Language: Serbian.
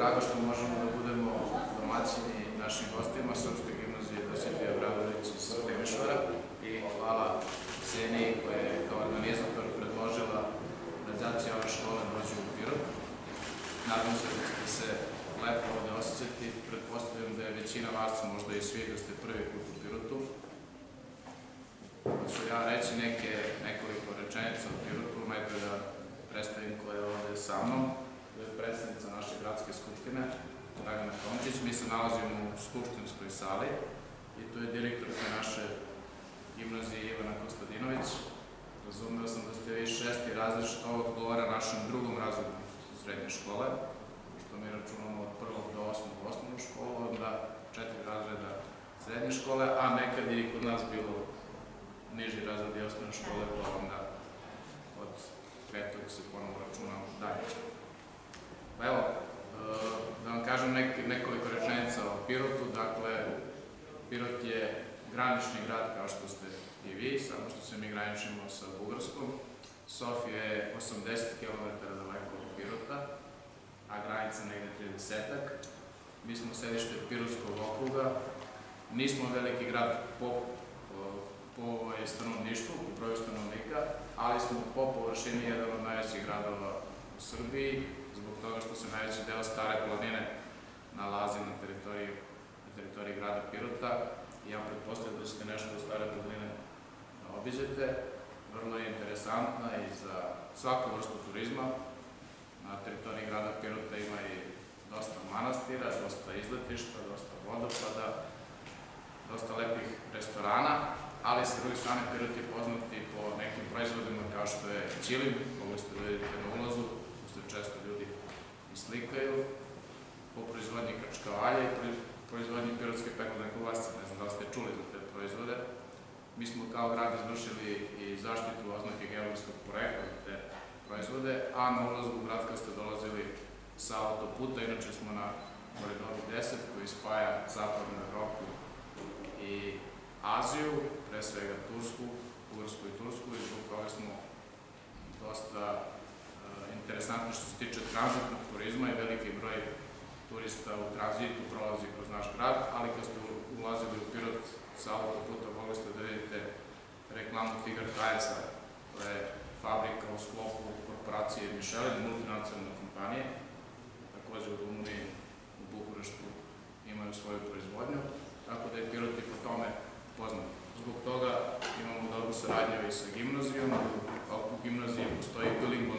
drago što možemo da budemo domaćini našim gostima Srpske gimnazije Dositija Bradović iz Temišvara i hvala Seniji koja je kao organizator predložila realizaciju ove škole dođu u Pirot. Nadam se da ćete se lepo ovde osjećati. Pretpostavljam da je većina vas, možda i svi, da ste prvi put u Pirotu. Pa ću ja reći neke, nekoliko rečenica o Pirotu, najpre da predstavim ko je ovde sa mnom. Predstavnica naše gradske skupštine, Dragana Tončić. Mi se nalazimo u skupštinskoj sali i tu je direktorka naše gimnazije Ivana Kostadinović. Razumeo sam da ste vi šesti razred što odgovara našem drugom razredu srednje škole, što mi računamo od prvog do osmog osnovnu školu, onda četiri razreda srednje škole, a nekad je i kod nas bilo niži razred i osnovne škole, pa onda od petog se ponovo računamo dalje. Pa evo, e, da vam kažem nek, nekoliko rečenica o Pirotu. Dakle, Pirot je granični grad kao što ste i vi, samo što se mi graničimo sa Bugarskom. Sofija je 80 km daleko od Pirota, a granica negde 30-ak. Mi smo sedište Pirotskog okruga. Nismo veliki grad po, po stanovništvu, po broju stanovnika, ali smo po površini jedan od najvećih gradova u Srbiji, zbog toga što se najveći deo stare planine nalazi na teritoriji, na teritoriji grada Pirota. Ja pretpostavljam da ćete nešto od stare planine da obiđete. Vrlo je interesantna i za svaku vrstu turizma. Na teritoriji grada Pirota ima i dosta manastira, dosta izletišta, dosta vodopada, dosta lepih restorana, ali sa druge strane Pirot je poznat i po nekim proizvodima kao što je ćilim, mogli ste da vidite na ulazu, se često ljudi i slikaju, po proizvodnji krčkavalja i proizvodnji pirotske pekovne kovasce, ne znam da li ste čuli za te proizvode. Mi smo kao grad izvršili i zaštitu oznake geografskog porekla za te proizvode, a na ulazu u grad kad ste dolazili sa autoputa, inače smo na koridoru 10 koji spaja zapadnu Evropu i Aziju, pre svega Tursku, Bugarsku i Tursku i zbog toga smo dosta uh, interesantni što se tiče tranzitnog turizma i veliki broj turista u tranzitu prolazi kroz naš grad, ali kad ste ulazili u Pirot sa autoputa mogli ste da vidite reklamu Figar Tajesa, to je fabrika u sklopu korporacije Michelin, multinacionalne kompanije, takođe u Rumuniji, u Bukureštu imaju svoju proizvodnju, tako da je Pirot i po tome poznat. Zbog toga imamo dobru saradnju i sa gimnazijom. U gimnaziji postoji bilingvalno